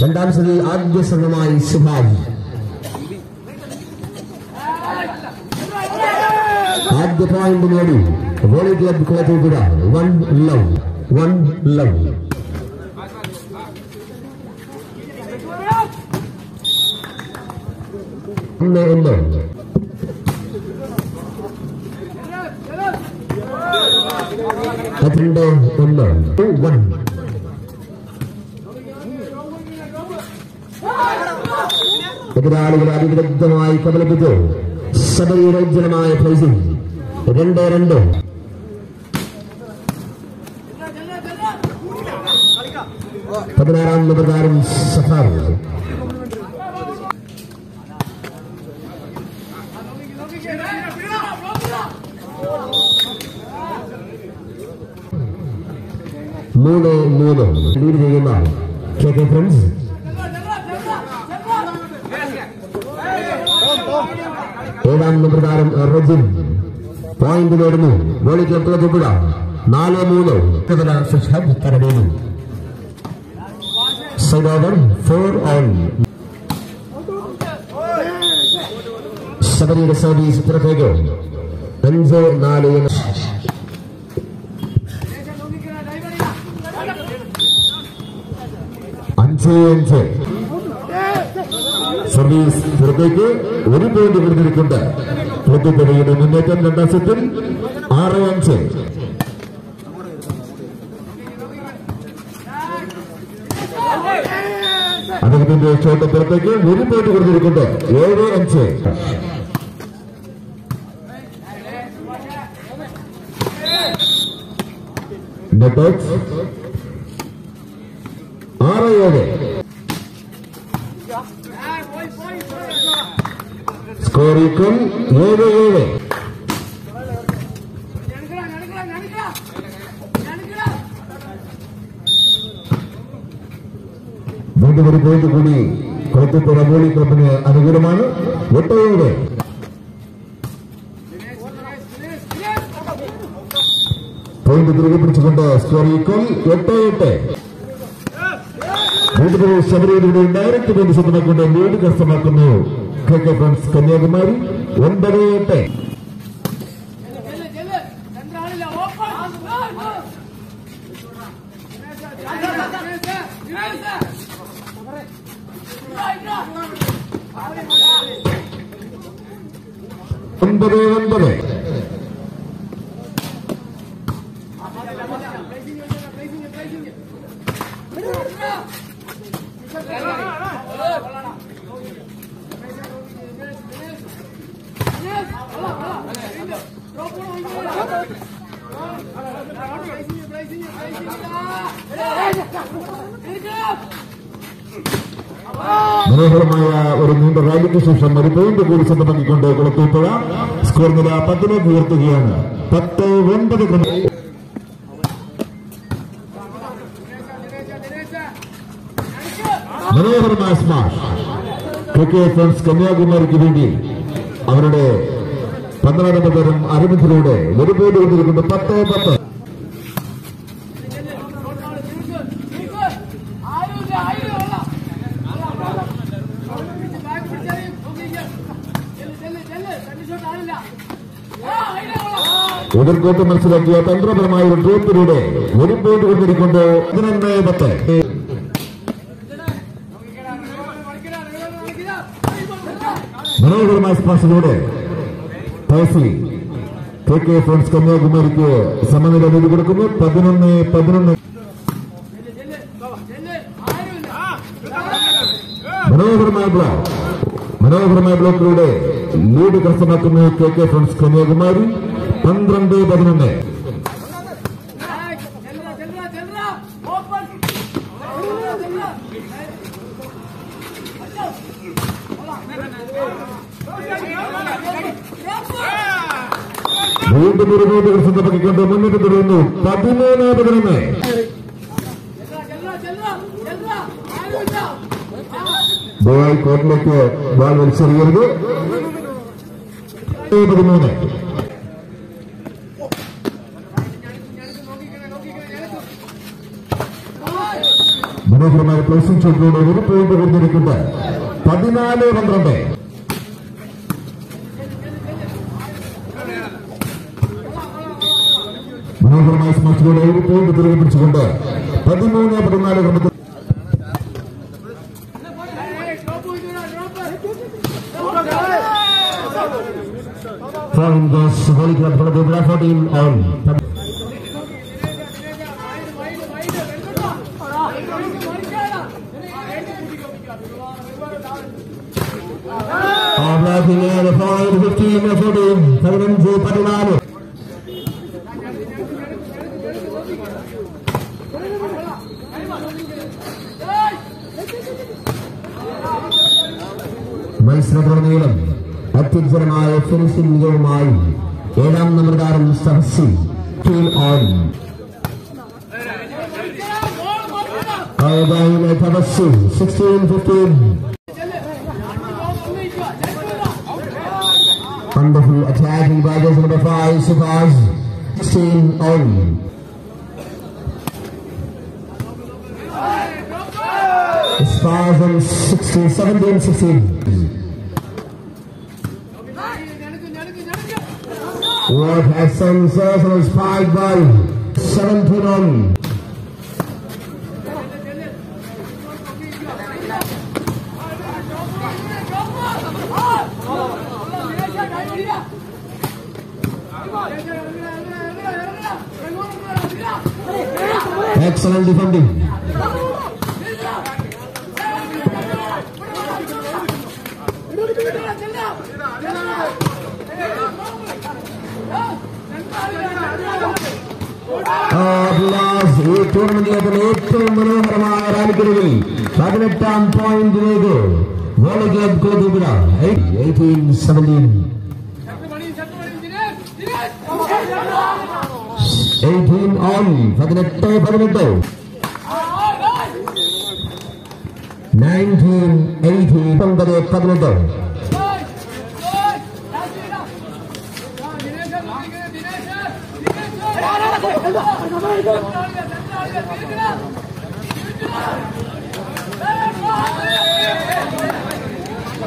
രണ്ടാം സ്ഥിതി ആദ്യ ശ്രമമായി സുഭാഷ് ആദ്യ പോയിന്റ് നേടി volley club Kulathupuzha one love one love ഒന്ന് ഒന്ന് പന്ത്രണ്ട് ഒന്ന് വൺ എതിരാളികളെ അതിവിദഗ്ധമായി കബലിപ്പിച്ചു ശബരീരോജ്ജനമായ ഫൈസിംഗ് രണ്ട് രണ്ട്. പതിനാറാം നമ്പർകാരൻ സഫാർ. മൂന്ന് മൂന്ന്. ലീഡ് ചെയ്യുന്ന കെ കെ ഫ്രണ്ട്സ് ഏഴാം പ്രകാരം റജിൻ പോയിന്റ് നേടുന്നു. ക്ലബ് തൊട്ടുപുഴ നാല് മൂന്ന്. സുഷാബ് കരടേനു സൈഡ് ഓവർ ഫോർ ഓൺ ശബരിയുടെ സർവീസ് പുറത്തേക്ക്. അഞ്ച് നാല് അഞ്ച് അഞ്ച്. സർവീസ് പുറത്തേക്ക് ഒരു പോയിന്റ് കൊടുത്തിരിക്കൊണ്ട് പുറത്തുപുഴയുടെ മുന്നേറ്റം രണ്ടാം സെറ്റിൽ ആറ് അഞ്ച് അദ്ദേഹത്തിന്റെ ഷോട്ട് പുറത്തേക്ക് ഒരു പോയിന്റ് കൊടുത്തിരിക്കൊണ്ട് ഏഴ് അഞ്ച് നെറ്റോക്സ് ആറ് ഏഴ് സ്കോർ ഈക്വൽ ഏഴ് ഏഴ് വീണ്ടും ഒരു പോയിന്റ് കൂടി കൊളത്തുപുറ വോളി ക്ലബിന് അനുകൂലമാണ് എട്ട് ഏഴ് പോയിന്റ് തിരികെ പിടിച്ചുകൊണ്ട് സ്കോർ ഈക്വൽ എട്ട് എട്ട് വീണ്ടും ശബരിയുടെ direct point സ്വന്തമാക്കൊണ്ട് lead കരസ്ഥമാക്കുന്നു K friends Kanyakumari ஒன்பது எட்டு ஒன்பது ஒன்பது മനോഹരമായ ഒരു നീണ്ട റാലിക്ക് ശേഷം ഒരു പോയിന്റ് കൂടി സ്വന്തമാക്കിക്കൊണ്ട് കുളത്തൂപ്പുഴ സ്കോർ നില പത്തിലേക്ക് ഉയർത്തുകയാണ്. പത്ത് ഒൻപത് മനോഹരമായ സ്മാഷ് കെ കെ ഫ്രണ്ട്സ് കന്യാകുമാരിക്ക് വേണ്ടി അവരുടെ പന്ത്രണ്ടാം പേരും അരവിന്ദിലൂടെ ഒരു പോയിന്റ് കൊടുത്തിരിക്കുന്നു പത്ത് പത്ത്. എതിർക്കോട്ട് മനസ്സിലാക്കിയ തന്ത്രപരമായ ഒരു ഡ്രോപ്പിലൂടെ ഒരു പോയിന്റ് കൊണ്ടിരിക്കൊണ്ട് പതിനൊന്ന് പത്ത്. മനോഹരമായ സ്പർശനോടെ തഹസിൽ കെ കെ ഫ്രണ്ട്സ് കന്യാകുമാരിക്ക് സമനില നേടി കൊടുക്കുന്നു. പതിനൊന്ന് പതിനൊന്ന്. മനോഹരമായ ബ്ലോക്ക്. മനോഹരമായ ബ്ലോക്കിലൂടെ ലീഡ് കരസ്ഥമാക്കുന്നു കെ കെ ഫ്രണ്ട്സ് കന്യാകുമാരി. പന്ത്രണ്ട് പതിനൊന്ന്. വീണ്ടും ഒരു വീണ്ടും സ്വന്തമാക്കിക്കൊണ്ട് മുന്നോട്ട് തുടരുന്നു. പതിമൂന്ന് പതിനൊന്ന്. ബോയ് കോർട്ടിലേക്ക് ബാൾ വലിച്ചെറിയരുത്. പതിമൂന്ന് മനോഹരമായ പ്ലേസിംഗ് ഷോട്ടിലൂടെ ഒരു പോയിന്റ് കൊടുത്തിരിക്കുന്നത് പതിനാല് പന്ത്രണ്ട്. മനോഹരമായ സ്മാർട്ടിലൂടെ ഒരു പോയിന്റ് തിരികെ പിടിച്ചുകൊണ്ട് പതിമൂന്ന് പതിനാല് ക്രമത്തിൽ From the Sahari Club for the Brafo team on. Oblak in the 5, 15, 14, 15, 14. Wonderful attacking by this number five, Subhaz, 16 on. Spars on 16, 17, 16. What has some Saracen spiked by 17 on. Excellent defending. Abhilash ഈ ടൂർണമെന്റിലെ ഏറ്റവും മനോഹരമായ റാലിക്കുകളിൽ പതിനെട്ടാം പോയിന്റിലേക്ക് volley club കോതുപുര eighteen seventeen eighteen on പതിനെട്ട് പതിനെട്ട് nineteen eighteen ഒമ്പത് പതിനെട്ട്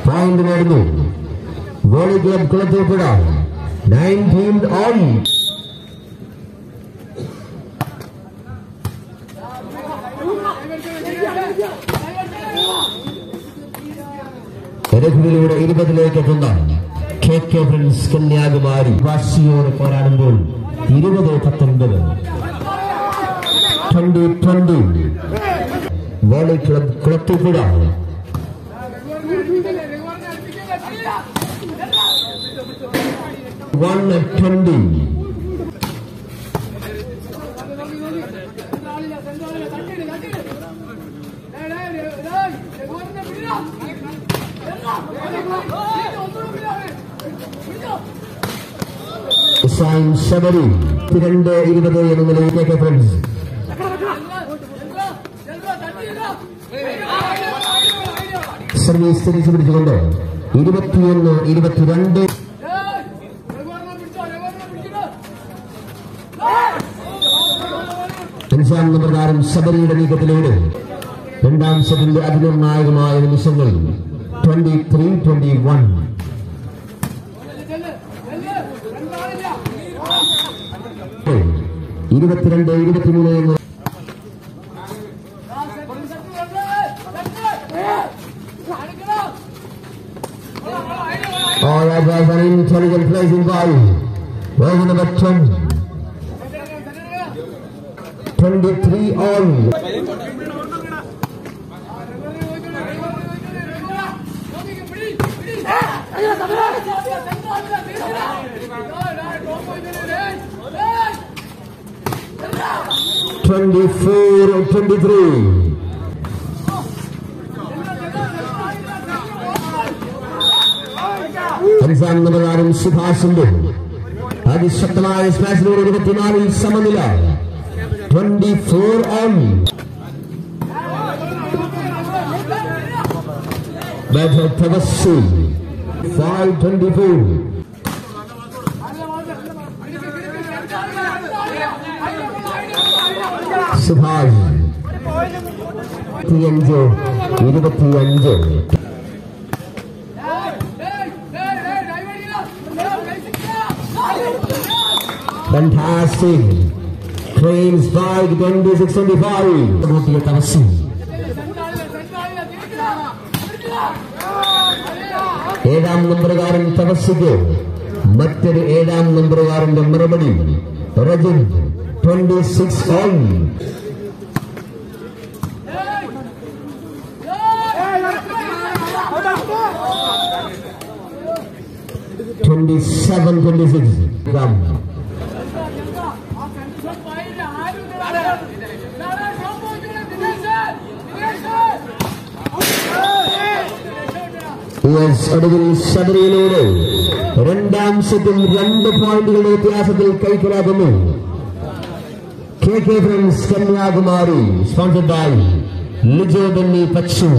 പോയിന്റ് നേടുന്നു volley club Kulathupuzha nineteen on രഘുവിലൂടെ ഇരുപതിലേക്ക് എത്തുന്ന കെ കെ പ്രിൻസ് കന്യാകുമാരി. വാശിയോടെ പോരാടുമ്പോൾ ഇരുപത് പത്തൊൻപത്. ठंडे ठंडे वाले क्लब क्लब तो पूरा है वन ठंडी Hüseyin Sabri, Tirende İlmede Yanımda Yedek Efendisi. Service തിരിച്ചു പിടിച്ചുകൊണ്ട് ഇരുപത്തിയൊന്ന് ഇരുപത്തിരണ്ട്. അഞ്ചാം താരം ശബരിയുടെ നീക്കത്തിലൂടെ രണ്ടാം സെറ്റിന്റെ അതിനിർണായകമായ നിമിഷങ്ങൾ ട്വന്റി ത്രീ ട്വന്റി വൺ ഇരുപത്തിരണ്ട് ഇരുപത്തിമൂന്ന് Farin Terrigan plays in by over number 10. 23 all. Twenty-four and twenty-three. അഞ്ചാം നമ്പറാരും സുഭാഷിന്റെ അതിശക്തമായ സ്മാഷിലൂടെ ഇരുപത്തിനാലിൽ സമനില twenty four on Better Tavassu. 524. Subhash. ഇരുപത്തിയഞ്ച് ഇരുപത്തിയഞ്ച് Fantastic. Cranes by 2625. കൂട്ടിയ തടസ്സം ഏഴാം നമ്പറുകാരൻ തപസ്സിക്ക് മറ്റൊരു ഏഴാം നമ്പറുകാരന്റെ മറുപടി Rajan twenty six on twenty seven twenty six yes ഒടുവിൽ ശബരിയിലൂടെ രണ്ടാം സെറ്റിൽ രണ്ട് പോയിന്റുകളുടെ വ്യത്യാസത്തിൽ കൈക്കലാകുന്നു K K friends Kanyakumari sponsored by Lijo Benny പക്ഷു